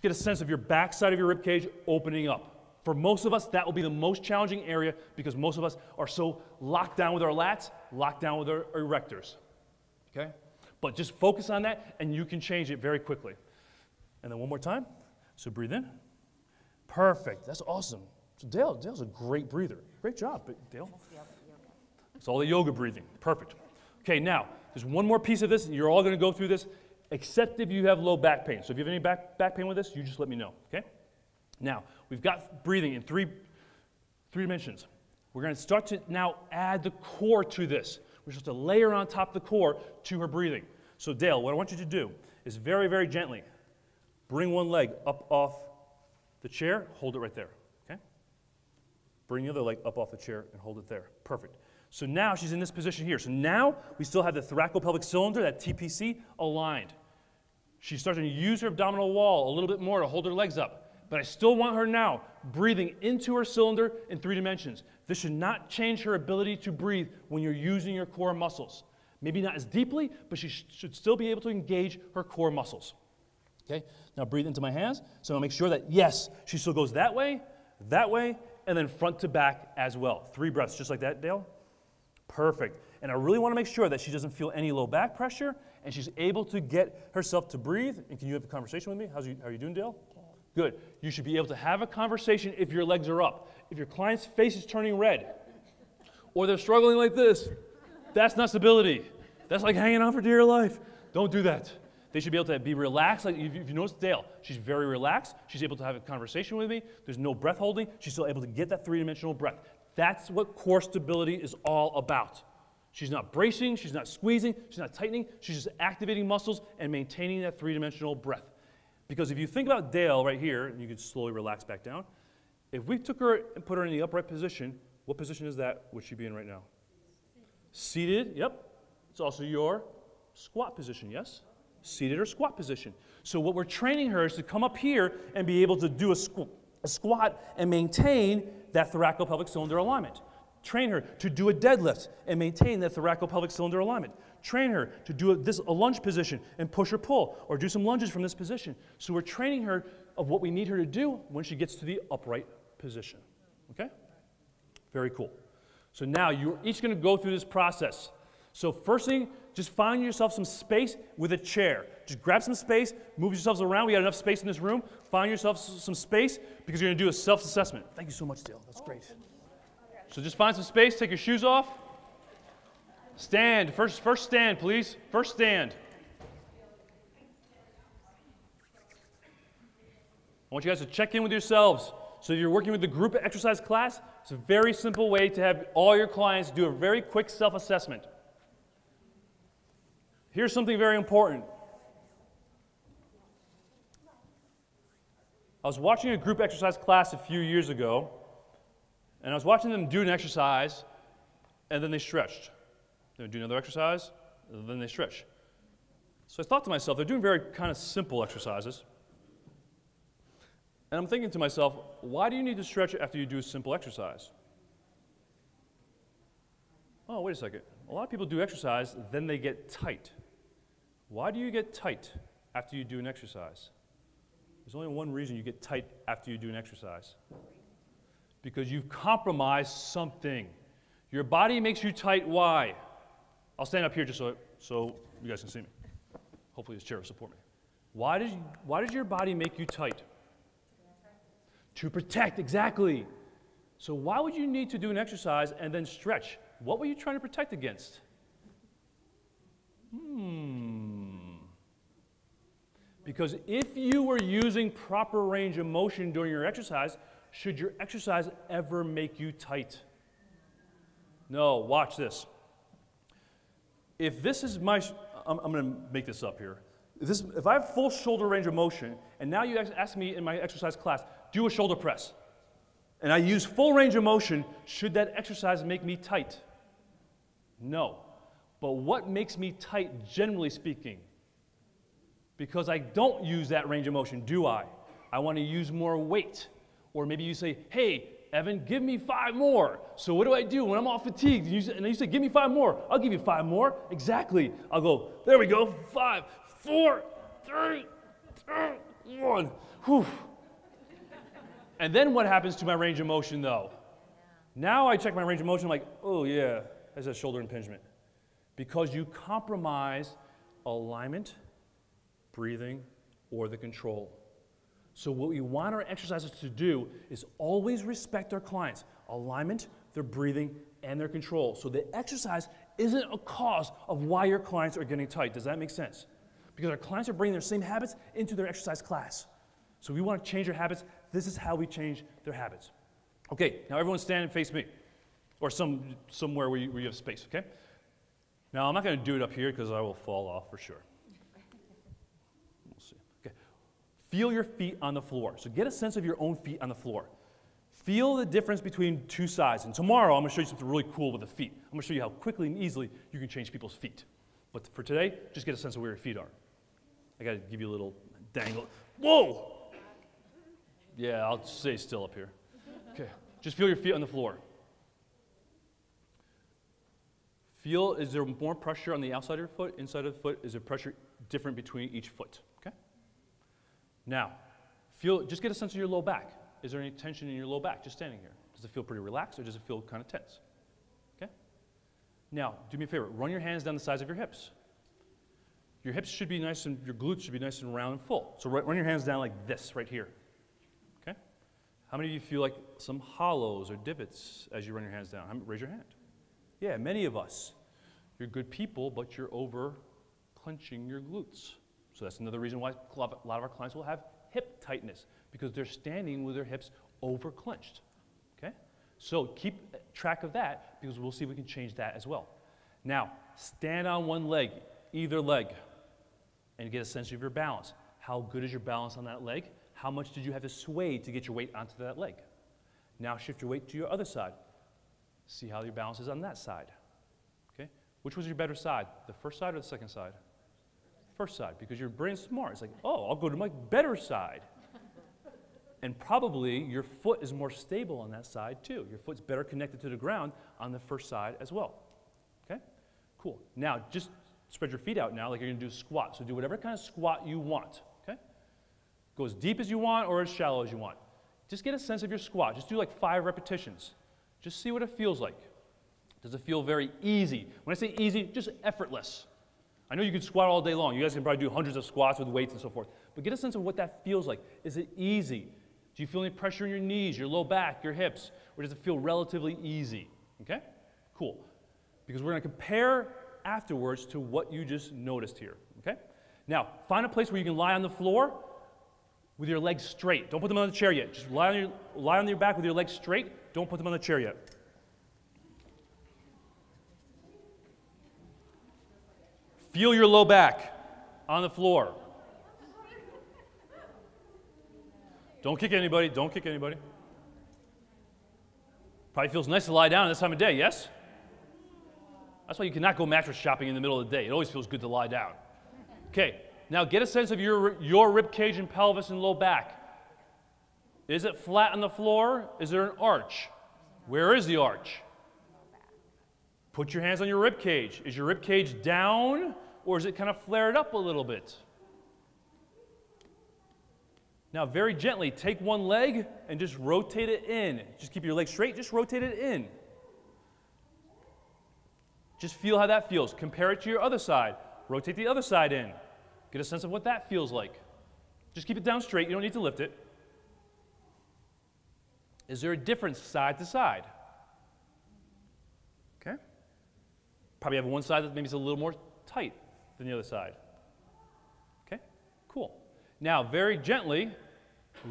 just get a sense of your backside of your rib cage opening up. For most of us, that will be the most challenging area because most of us are so locked down with our lats, locked down with our erectors. Okay? But just focus on that and you can change it very quickly. And then one more time. So breathe in. Perfect. That's awesome. So Dale, Dale's a great breather. Great job, Dale. It's all the yoga breathing. Perfect. Okay, now, there's one more piece of this, and you're all going to go through this, except if you have low back pain. So if you have any back, back pain with this, you just let me know, okay? Now, we've got breathing in three, three dimensions. We're going to start to now add the core to this. We're supposed to layer on top the core to her breathing. So, Dale, what I want you to do is very, very gently bring one leg up off the chair, hold it right there, okay? Bring the other leg up off the chair and hold it there. Perfect. So now she's in this position here. So now we still have the thoracopelvic cylinder, that TPC, aligned. She's starting to use her abdominal wall a little bit more to hold her legs up. But I still want her now breathing into her cylinder in three dimensions. This should not change her ability to breathe when you're using your core muscles. Maybe not as deeply, but she sh should still be able to engage her core muscles. Okay, now breathe into my hands. So I'll make sure that, yes, she still goes that way, that way, and then front to back as well. Three breaths, just like that, Dale. Perfect. And I really want to make sure that she doesn't feel any low back pressure and she's able to get herself to breathe. And can you have a conversation with me? How's you, how are you doing, Dale? Good. You should be able to have a conversation if your legs are up. If your client's face is turning red or they're struggling like this, that's not stability. That's like hanging on for dear life. Don't do that. They should be able to be relaxed. Like if you notice Dale, she's very relaxed. She's able to have a conversation with me. There's no breath holding. She's still able to get that three-dimensional breath. That's what core stability is all about. She's not bracing, she's not squeezing, she's not tightening, she's just activating muscles and maintaining that three dimensional breath. Because if you think about Dale right here, and you can slowly relax back down, if we took her and put her in the upright position, what position is that would she be in right now? Seated, yep. It's also your squat position, yes? Seated or squat position. So what we're training her is to come up here and be able to do a, squ a squat and maintain that thoracopelvic cylinder alignment. Train her to do a deadlift and maintain that thoracopelvic cylinder alignment. Train her to do a, this, a lunge position and push or pull, or do some lunges from this position. So we're training her of what we need her to do when she gets to the upright position. Okay? Very cool. So now you're each going to go through this process. So first thing, just find yourself some space with a chair. Just grab some space, move yourselves around. We got enough space in this room. Find yourself some space because you're going to do a self assessment. Thank you so much, Dale. That's great. So just find some space, take your shoes off. Stand. First, first stand, please. First stand. I want you guys to check in with yourselves. So if you're working with the group exercise class, it's a very simple way to have all your clients do a very quick self-assessment. Here's something very important. I was watching a group exercise class a few years ago, and I was watching them do an exercise, and then they stretched. They would do another exercise, and then they stretch. So I thought to myself, they're doing very kind of simple exercises. And I'm thinking to myself, why do you need to stretch after you do a simple exercise? Oh, wait a second. A lot of people do exercise, then they get tight. Why do you get tight after you do an exercise? There's only one reason you get tight after you do an exercise because you've compromised something. Your body makes you tight. Why? I'll stand up here just so, so you guys can see me. Hopefully, this chair will support me. Why does, why does your body make you tight? To protect, exactly. So, why would you need to do an exercise and then stretch? What were you trying to protect against? Hmm. Because if you were using proper range of motion during your exercise, should your exercise ever make you tight? No, watch this. If this is my, I'm, I'm going to make this up here. If, this, if I have full shoulder range of motion, and now you ask me in my exercise class, do a shoulder press, and I use full range of motion, should that exercise make me tight? No. But what makes me tight, generally speaking? Because I don't use that range of motion, do I? I want to use more weight. Or maybe you say, hey, Evan, give me five more. So what do I do when I'm all fatigued? And you, say, and you say, give me five more. I'll give you five more. Exactly. I'll go, there we go, five, four, three, two, one. Whew. And then what happens to my range of motion though? Now I check my range of motion, I'm like, oh yeah, that's a shoulder impingement. Because you compromise alignment, breathing, or the control. So what we want our exercises to do is always respect our clients' alignment, their breathing, and their control. So the exercise isn't a cause of why your clients are getting tight. Does that make sense? Because our clients are bringing their same habits into their exercise class. So we want to change their habits. This is how we change their habits. Okay, now everyone stand and face me. Or some, somewhere where you, where you have space, okay? Now I'm not going to do it up here because I will fall off for sure. We'll see. Okay. Feel your feet on the floor. So get a sense of your own feet on the floor. Feel the difference between two sides. And tomorrow I'm going to show you something really cool with the feet. I'm going to show you how quickly and easily you can change people's feet. But for today, just get a sense of where your feet are. I got to give you a little dangle. Whoa! Yeah, I'll stay still up here. Okay. Just feel your feet on the floor. Feel, is there more pressure on the outside of your foot, inside of the foot? Is there pressure different between each foot? Okay? Now, feel, just get a sense of your low back. Is there any tension in your low back just standing here? Does it feel pretty relaxed or does it feel kind of tense? Okay? Now, do me a favor. Run your hands down the sides of your hips. Your hips should be nice and your glutes should be nice and round and full. So run your hands down like this right here. Okay? How many of you feel like some hollows or divots as you run your hands down? Raise your hand. Yeah, many of us. You're good people, but you're over clenching your glutes. So that's another reason why a lot of our clients will have hip tightness because they're standing with their hips over clenched. Okay? So keep track of that because we'll see if we can change that as well. Now, stand on one leg, either leg, and get a sense of your balance. How good is your balance on that leg? How much did you have to sway to get your weight onto that leg? Now shift your weight to your other side. See how your balance is on that side. Okay? Which was your better side? The first side or the second side? First side, because your brain's smart. It's like, oh, I'll go to my better side. and probably your foot is more stable on that side too. Your foot's better connected to the ground on the first side as well. Okay? Cool. Now, just spread your feet out now like you're going to do a squat. So do whatever kind of squat you want. Okay? Go as deep as you want or as shallow as you want. Just get a sense of your squat. Just do like five repetitions. Just see what it feels like. Does it feel very easy? When I say easy, just effortless. I know you can squat all day long. You guys can probably do hundreds of squats with weights and so forth. But get a sense of what that feels like. Is it easy? Do you feel any pressure in your knees, your low back, your hips? Or does it feel relatively easy? Okay? Cool. Because we're going to compare afterwards to what you just noticed here. Okay? Now, find a place where you can lie on the floor with your legs straight. Don't put them on the chair yet. Just lie on your, lie on your back with your legs straight don't put them on the chair yet. Feel your low back on the floor. Don't kick anybody. Don't kick anybody. Probably feels nice to lie down at this time of day, yes? That's why you cannot go mattress shopping in the middle of the day. It always feels good to lie down. Okay, now get a sense of your, your rib cage and pelvis and low back. Is it flat on the floor? Is there an arch? Where is the arch? Put your hands on your rib cage. Is your rib cage down or is it kind of flared up a little bit? Now, very gently, take one leg and just rotate it in. Just keep your leg straight, just rotate it in. Just feel how that feels. Compare it to your other side. Rotate the other side in. Get a sense of what that feels like. Just keep it down straight. You don't need to lift it. Is there a difference side to side? Okay? Probably have one side that maybe is a little more tight than the other side. Okay? Cool. Now, very gently,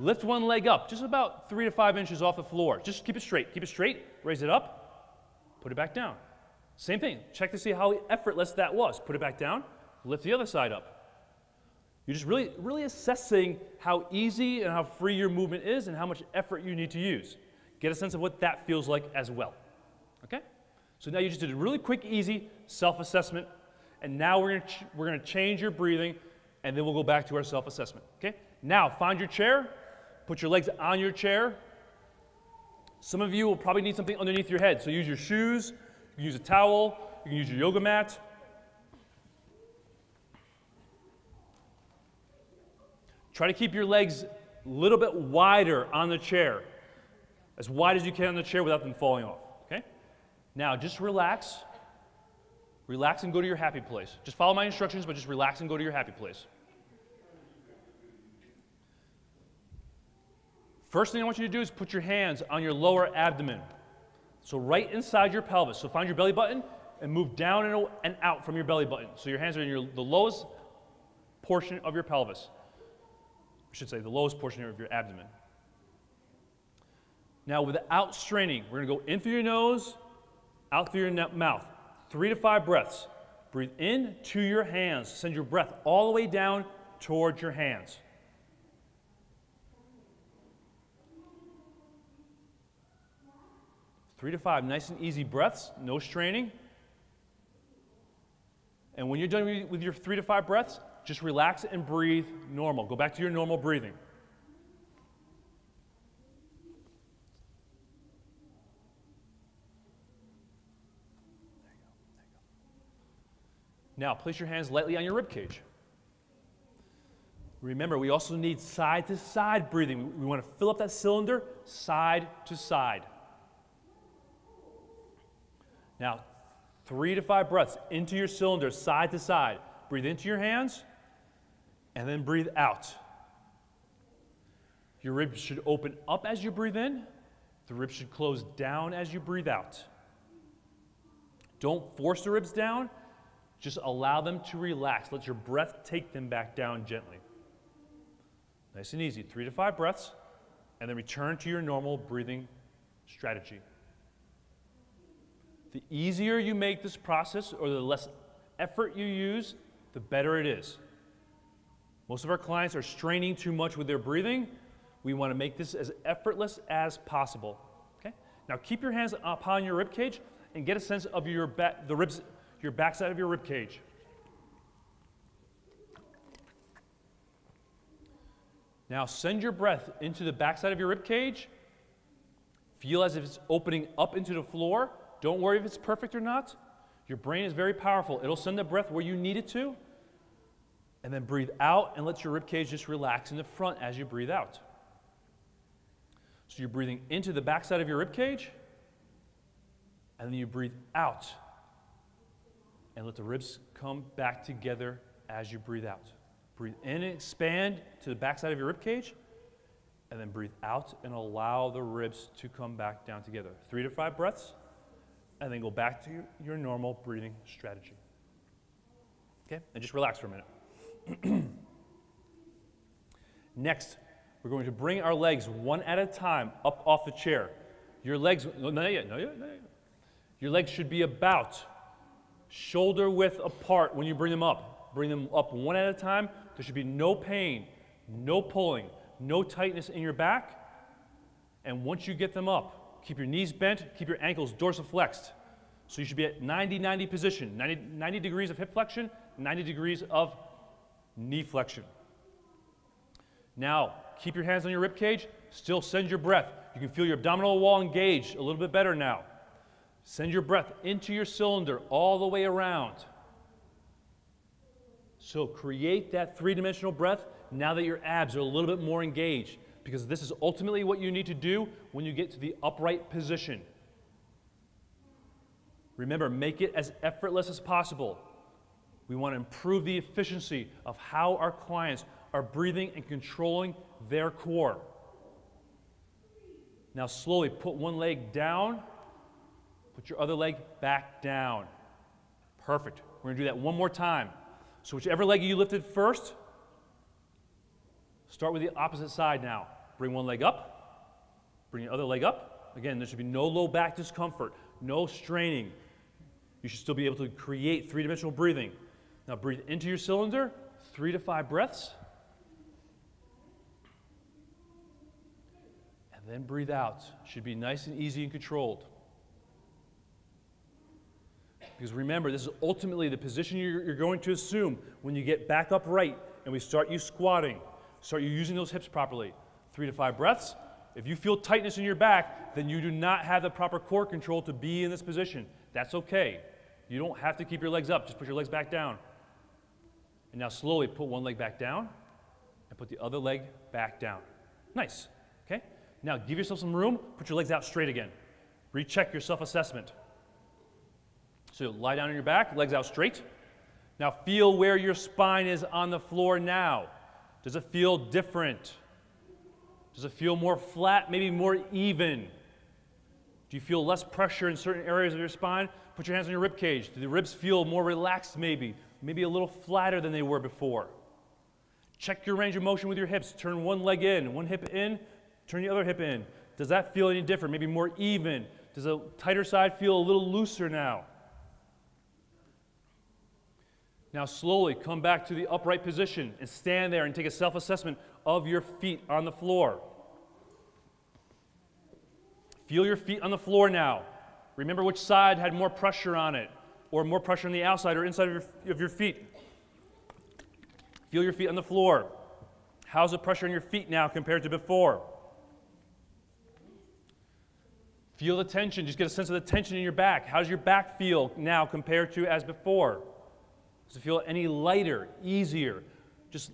lift one leg up, just about three to five inches off the floor. Just keep it straight. Keep it straight. Raise it up. Put it back down. Same thing. Check to see how effortless that was. Put it back down. Lift the other side up. You're just really, really assessing how easy and how free your movement is and how much effort you need to use. Get a sense of what that feels like as well. Okay? So now you just did a really quick, easy self assessment. And now we're gonna, we're gonna change your breathing and then we'll go back to our self assessment. Okay? Now find your chair, put your legs on your chair. Some of you will probably need something underneath your head. So use your shoes, you can use a towel, you can use your yoga mat. Try to keep your legs a little bit wider on the chair. As wide as you can on the chair without them falling off. Okay? Now just relax. Relax and go to your happy place. Just follow my instructions, but just relax and go to your happy place. First thing I want you to do is put your hands on your lower abdomen. So right inside your pelvis. So find your belly button and move down and, out from your belly button. So your hands are in your, the lowest portion of your pelvis. I should say the lowest portion of your abdomen. Now, without straining, we're going to go in through your nose, out through your mouth. Three to five breaths. Breathe in to your hands. Send your breath all the way down towards your hands. Three to five, nice and easy breaths, no straining. And when you're done with your three to five breaths, just relax and breathe normal. Go back to your normal breathing. Now, place your hands lightly on your rib cage. Remember, we also need side to side breathing. We want to fill up that cylinder side to side. Now, three to five breaths into your cylinder, side to side. Breathe into your hands and then breathe out. Your ribs should open up as you breathe in, the ribs should close down as you breathe out. Don't force the ribs down, just allow them to relax. Let your breath take them back down gently. Nice and easy. Three to five breaths, and then return to your normal breathing strategy. The easier you make this process or the less effort you use, the better it is. Most of our clients are straining too much with their breathing. We want to make this as effortless as possible. Okay? Now keep your hands upon your rib cage and get a sense of your back, the ribs, your backside of your rib cage. Now send your breath into the backside of your rib cage. Feel as if it's opening up into the floor don't worry if it's perfect or not. Your brain is very powerful. It'll send the breath where you need it to. And then breathe out and let your rib cage just relax in the front as you breathe out. So you're breathing into the backside of your rib cage, and then you breathe out and let the ribs come back together as you breathe out. Breathe in and expand to the backside of your rib cage, and then breathe out and allow the ribs to come back down together. Three to five breaths and then go back to your normal breathing strategy. Okay? And just relax for a minute. Next, we're going to bring our legs one at a time up off the chair. Your legs, no, not yet, no, yet, no, yet. Your legs should be about shoulder width apart when you bring them up. Bring them up one at a time. There should be no pain, no pulling, no tightness in your back. And once you get them up, Keep your knees bent, keep your ankles dorsiflexed. So you should be at 90 90 position 90, 90 degrees of hip flexion, 90 degrees of knee flexion. Now, keep your hands on your rib cage, still send your breath. You can feel your abdominal wall engaged a little bit better now. Send your breath into your cylinder all the way around. So create that three dimensional breath now that your abs are a little bit more engaged because this is ultimately what you need to do when you get to the upright position. Remember, make it as effortless as possible. We want to improve the efficiency of how our clients are breathing and controlling their core. Now, slowly put one leg down, put your other leg back down. Perfect. We're going to do that one more time. So, whichever leg you lifted first, start with the opposite side now. Bring one leg up, bring the other leg up. Again, there should be no low back discomfort, no straining. You should still be able to create three dimensional breathing. Now, breathe into your cylinder, three to five breaths. And then breathe out. Should be nice and easy and controlled. Because remember, this is ultimately the position you're, you're, going to assume when you get back upright and we start you squatting, start you using those hips properly three to five breaths. If you feel tightness in your back, then you do not have the proper core control to be in this position. That's okay. You don't have to keep your legs up, just put your legs back down. And now slowly put one leg back down and put the other leg back down. Nice. Okay? Now give yourself some room, put your legs out straight again. Recheck your self assessment. So lie down on your back, legs out straight. Now feel where your spine is on the floor now. Does it feel different? Does it feel more flat, maybe more even? Do you feel less pressure in certain areas of your spine? Put your hands on your rib cage. Do the ribs feel more relaxed maybe? Maybe a little flatter than they were before. Check your range of motion with your hips. Turn one leg in, one hip in, turn the other hip in. Does that feel any different? Maybe more even? Does the tighter side feel a little looser now? Now, slowly come back to the upright position and stand there and take a self assessment of your feet on the floor. Feel your feet on the floor now. Remember which side had more pressure on it, or more pressure on the outside or inside of your, of your feet. Feel your feet on the floor. How's the pressure on your feet now compared to before? Feel the tension. Just get a sense of the tension in your back. How does your back feel now compared to as before? Does it feel any lighter, easier, just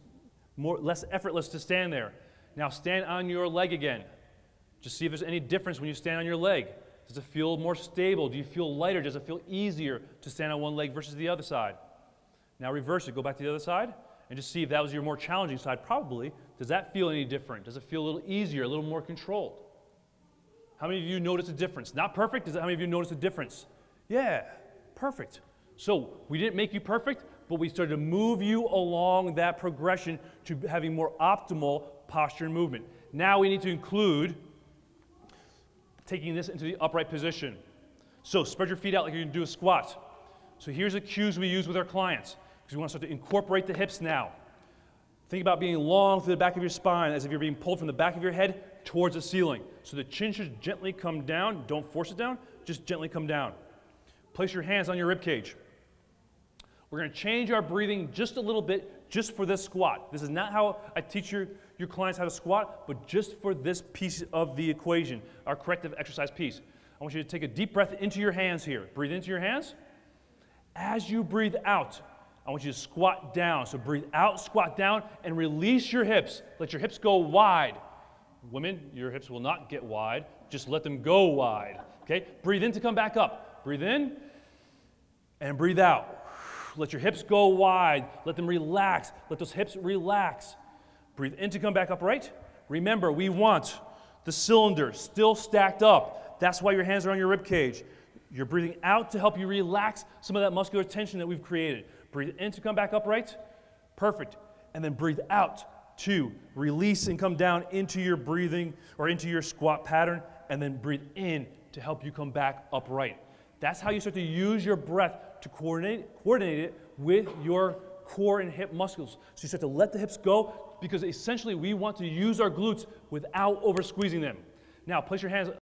more, less effortless to stand there? Now stand on your leg again. Just see if there's any difference when you stand on your leg. Does it feel more stable? Do you feel lighter? Does it feel easier to stand on one leg versus the other side? Now reverse it. Go back to the other side and just see if that was your more challenging side. Probably. Does that feel any different? Does it feel a little easier, a little more controlled? How many of you notice a difference? Not perfect. Does how many of you notice a difference? Yeah, perfect. So we didn't make you perfect, but we started to move you along that progression to having more optimal posture and movement. Now we need to include taking this into the upright position. So spread your feet out like you're to do a squat. So here's the cues we use with our clients because we want to start to incorporate the hips now. Think about being long through the back of your spine as if you're being pulled from the back of your head towards the ceiling. So the chin should gently come down. Don't force it down, just gently come down. Place your hands on your rib cage. We're going to change our breathing just a little bit just for this squat. This is not how I teach your, your clients how to squat, but just for this piece of the equation, our corrective exercise piece. I want you to take a deep breath into your hands here. Breathe into your hands. As you breathe out, I want you to squat down. So breathe out, squat down, and release your hips. Let your hips go wide. Women, your hips will not get wide. Just let them go wide. Okay? Breathe in to come back up. Breathe in and breathe out. Let your hips go wide. Let them relax. Let those hips relax. Breathe in to come back upright. Remember, we want the cylinder still stacked up. That's why your hands are on your rib cage. You're breathing out to help you relax some of that muscular tension that we've created. Breathe in to come back upright. Perfect. And then breathe out to release and come down into your breathing or into your squat pattern. And then breathe in to help you come back upright. That's how you start to use your breath to coordinate, coordinate it with your core and hip muscles. So you start to let the hips go because essentially we want to use our glutes without over squeezing them. Now, place your hands